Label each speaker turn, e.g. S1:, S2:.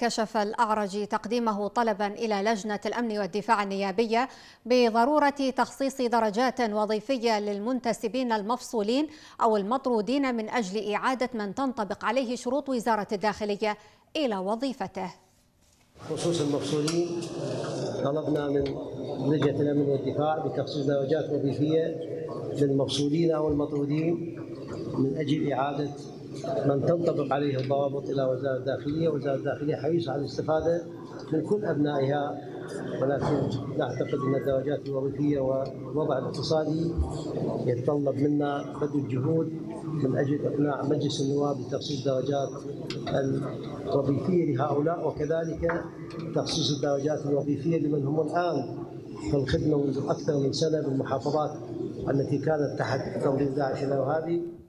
S1: كشف الأعرج تقديمه طلبا إلى لجنة الأمن والدفاع النيابية بضرورة تخصيص درجات وظيفية للمنتسبين المفصولين أو المطرودين من أجل إعادة من تنطبق عليه شروط وزارة الداخلية. إلى وظيفته.
S2: خصوص المفصولين طلبنا من لجنة الأمن والدفاع بتخصيص درجات وظيفية للمفصولين أو المطرودين من أجل إعادة من تنطبق عليه الضوابط إلى وزارة الداخلية، وزارة الداخلية حريصة على الاستفادة من كل أبنائها ولكن نعتقد أن الدرجات الوظيفية والوضع الاقتصادي يتطلب منا بذل الجهود من أجل إقناع مجلس النواب بتخصيص الدرجات الوظيفية لهؤلاء وكذلك تخصيص الدرجات الوظيفية لمن هم الآن في الخدمة منذ أكثر من سنة بالمحافظات التي كانت تحت تنظيم داعش الارهابي